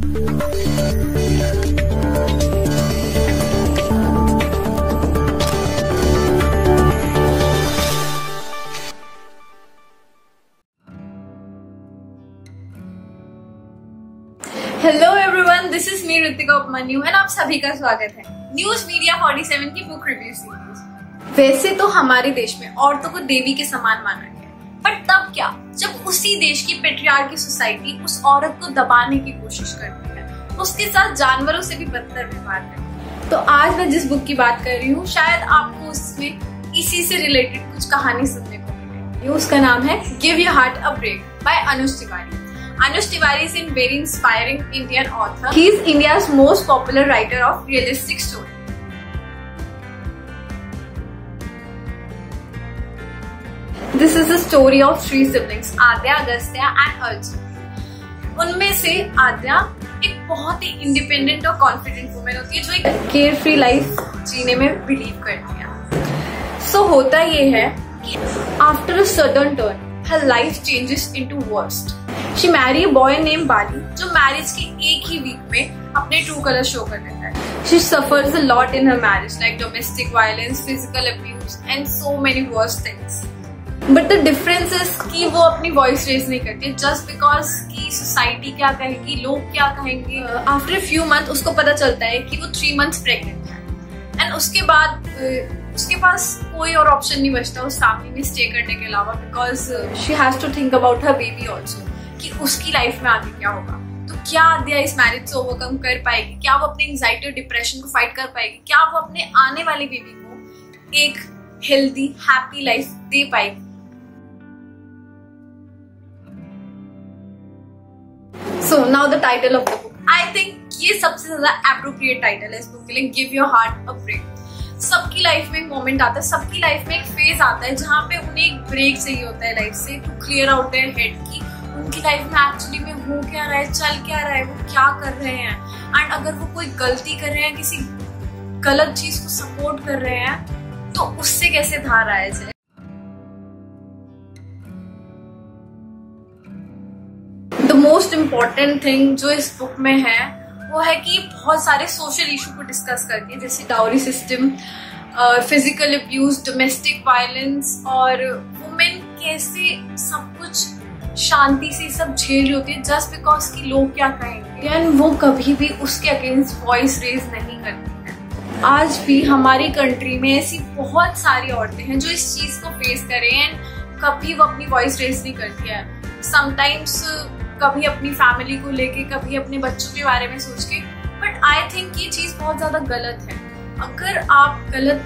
Hello everyone this is me Ritika Upmanyu and आप सभी का स्वागत है। न्यूज़ मीडिया 47 की बुक रिव्यू सीरीज़ वैसे तो हमारे देश में औरतों को देवी के समान माना गया पर तब क्या? जब उसी देश की पेट्रियार की सोसाइटी उस औरत को दबाने की कोशिश करती है, उसके साथ जानवरों से भी बदतर व्यवहार करती है तो आज मैं जिस बुक की बात कर रही हूँ, शायद आपको उसमें इसी से रिलेटेड कुछ कहानी सुनने को मिले उसका नाम है give your heart a break by Anuj Tiwari Anush Tiwari is a very inspiring Indian author. He is India's most popular writer of realistic stories. This is the story of three siblings Aadya Agastya and Arjun उनमें से आद्या एक बहुत ही independent और confident women होती है जो एक केयर फ्री लाइफ जीने में बिलीव करती है। सो so, होता ये है कि after a sudden turn her life changes into worst she marry boy name Bali जो मैरिज के एक ही वीक में अपने ट्रू कलर शो कर देता है। She suffer lot in her marriage like domestic violence physical abuse and so many worst things but the difference is कि वो अपनी वॉइस रेज नहीं करती जस्ट बिकॉज़ की सोसाइटी क्या कहेगी, लोग क्या कहेंगे आफ्टर फ्यू मंथ उसको पता चलता है कि वो थ्री मंथ्स प्रेग्नेंट है। एंड उसके बाद उसके पास कोई और ऑप्शन नहीं बचता, उस फैमिली में स्टे करने के अलावा because she has to think about her baby also कि उसकी लाइफ में आगे क्या होगा। तो क्या अद्या इस मैरिज से ओवरकम कर पाएगी? क्या वो अपने एंजाइटी और डिप्रेशन को फाइट कर पाएगी? क्या वो अपने आने वाले बेबी को एक हेल्दी हैप्पी लाइफ दे पाएगी? So now the title of the book I think ये सबसे ज़्यादा अप्रोप्रिएट टाइटल है इस बुक के लिए. Give your heart a break सबकी लाइफ में एक मोमेंट आता है. सबकी लाइफ में एक फ़ेज़ आता है जहाँ पे उन्हें एक ब्रेक चाहिए होता है लाइफ से. To clear out their head की उनकी लाइफ में एक्चुअली में हो क्या रहा है? चल क्या रहा है? वो क्या कर रहे हैं? एंड अगर वो कोई गलती कर रहे हैं, किसी गलत चीज़ को सपोर्ट कर रहे हैं तो उससे कैसे धार आया जाए? मोस्ट इंपॉर्टेंट थिंग जो इस बुक में है, वो है कि बहुत सारे सोशल इशू को डिस्कस करती है, जैसे dowry system physical abuse domestic violence और वुमेन कैसे सब कुछ शांति से सब झेल रही होती है जस्ट बिकॉज़ कि लोग क्या कहेंगे। एंड वो कभी भी उसके अगेंस्ट वॉइस रेज नहीं करती है। आज भी हमारी कंट्री में ऐसी बहुत सारी औरतें हैं जो इस चीज़ को फेस करें एंड कभी वो अपनी वॉइस रेज नहीं करती है। समटाइम्स कभी अपनी फैमिली को लेके, कभी अपने बच्चों के बारे में सोच के। बट आई थिंक ये चीज़ बहुत ज़्यादा गलत है। अगर आप गलत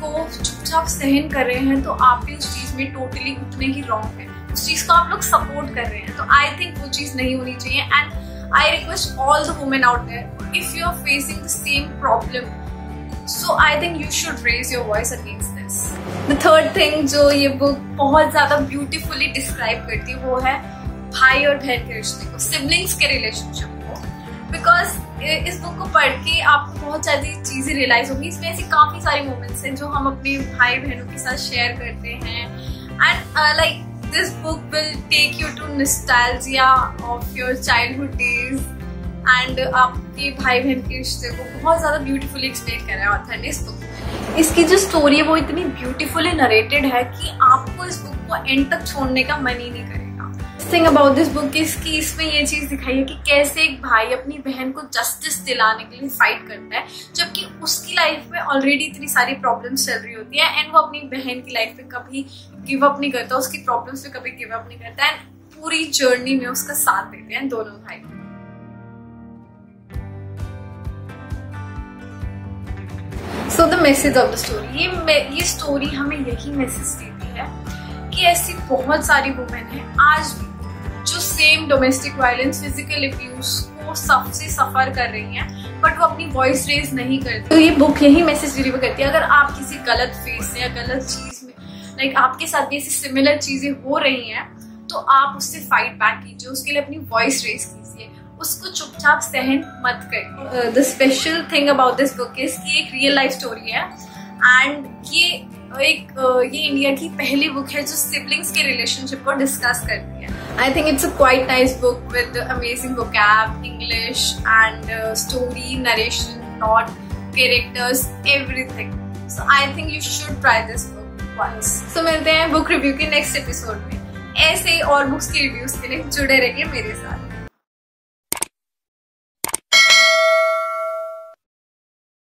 को चुपचाप सहन कर रहे हैं तो आप भी उस चीज़ में टोटली उतने ही रॉन्ग है। उस चीज़ को आप लोग सपोर्ट कर रहे हैं। तो आई थिंक वो चीज़ नहीं होनी चाहिए। And I request all the women out there if you are facing the same problem so I think you should raise your voice against this the third thing जो ये बुक बहुत ज़्यादा beautifully describe करती है, वो है भाई और बहन के रिश्ते को सिबलिंग्स के रिलेशनशिप को। बिकॉज़ इस बुक को पढ़ के आपको बहुत सारी चीज़ें रियलाइज़ होंगी। इसमें ऐसी काफ़ी सारी मोमेंट्स हैं जो हम अपने भाई बहनों के साथ शेयर करते हैं। And like this book will take you to nostalgia of your childhood days and आपके भाई बहन के रिश्ते को बहुत ज़्यादा ब्यूटीफुली एक्सप्लेन कर है ऑथर ने इस बुक इसकी जो स्टोरी है वो इतनी ब्यूटीफुली नरेटेड है कि आपको इस बुक को एंड तक छोड़ने का मन ही नहीं करेगा thing about this book is कि इसमें ये चीज़ दिखाई है कि कैसे एक भाई अपनी बहन को जस्टिस दिलाने के लिए फाइट करता है, जबकि उसकी लाइफ में ऑलरेडी इतनी सारी प्रॉब्लम्स चल रही होती है एंड वो अपनी बहन की लाइफ में कभी गिव अप नहीं करता, उसकी प्रॉब्लम्स में कभी गिव अप नहीं करता एंड पूरी जर्नी में उसका साथ देते हैं दोनों भाई। So the message of the story ये ये स्टोरी हमें यही मैसेज देती है कि ऐसी बहुत सारी वुमेन है, आज भी जो same domestic violence physical abuse को सबसे सफ़र कर रही हैं बट वो अपनी वॉइस रेज नहीं करती। तो ये बुक यही मैसेज डिलीवर करती है, अगर आप किसी गलत फेस या गलत चीज़ में लाइक आपके साथ भी ऐसी सिमिलर चीज़ें हो रही हैं तो आप उससे फाइट बैक कीजिए, उसके लिए अपनी वॉइस रेज कीजिए। उसको चुपचाप सहन मत करिए। The special thing about this book is कि एक रियल लाइफ स्टोरी है एंड ये एक ये इंडिया की पहली बुक है जो सिबलिंग्स के रिलेशनशिप को डिस्कस करती है। I think it's a quite nice book with amazing vocab English and story narration plot characters everything so I think you should try this book once so मिलते हैं book review के next episode में। ऐसे और books की reviews के लिए जुड़े रहिए मेरे साथ।